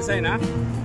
design ha?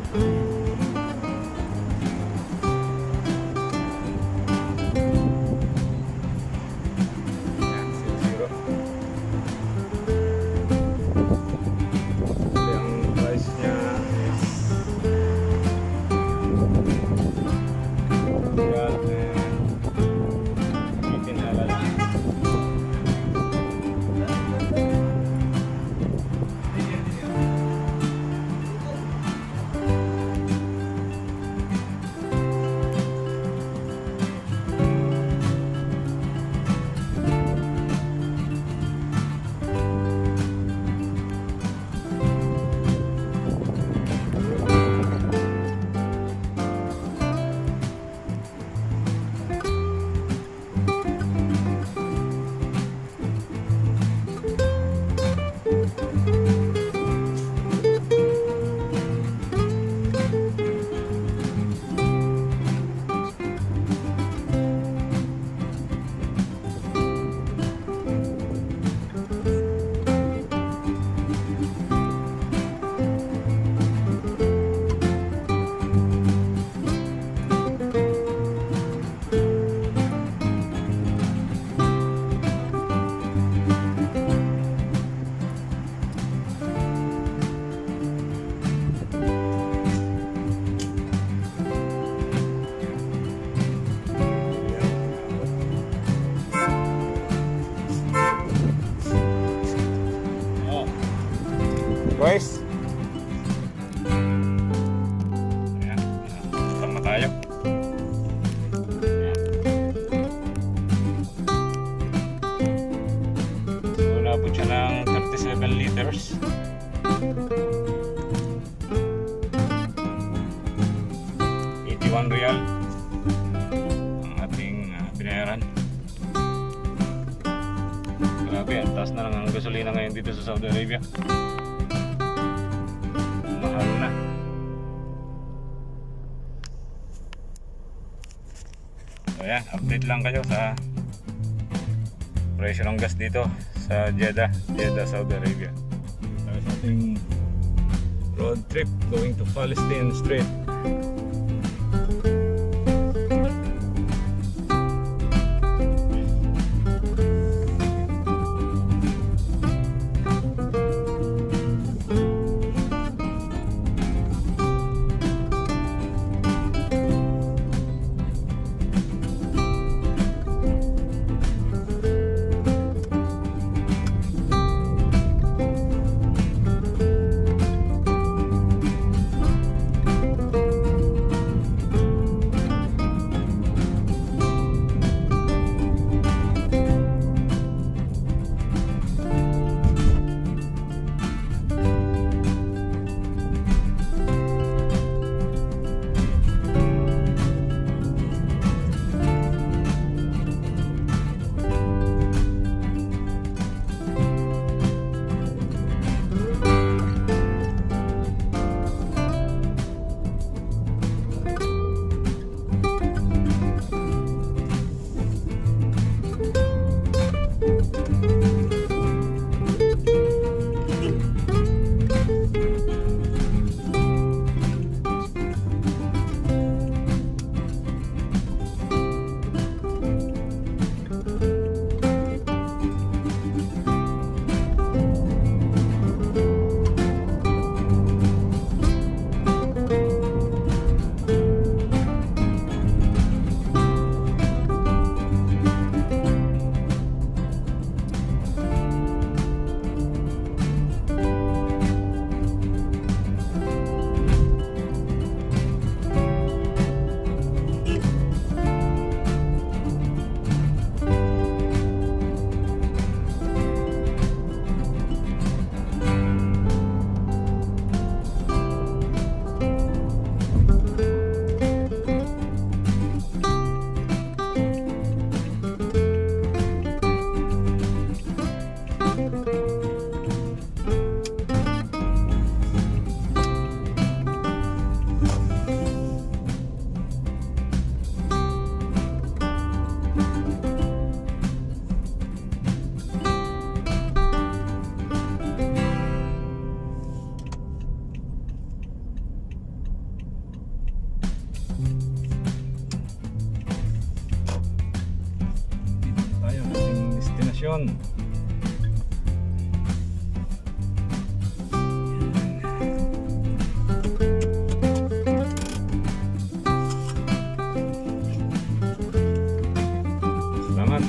So, nabot siya ng 37 liters. Eighty-one real ang ating uh, binayaran. Grabe, ang taas na lang ang gasolina ngayon dito sa Saudi Arabia. Mahal na. So yan, update lang kayo sa presyo ng gas dito sa Jeddah, Jeddah, Saudi Arabia. Tayo sa ating road trip going to Palestine Strait. Destination. Salamat.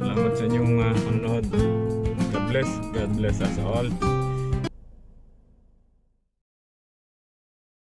Salamat sa inyong uh, panonood. God bless. God bless us all.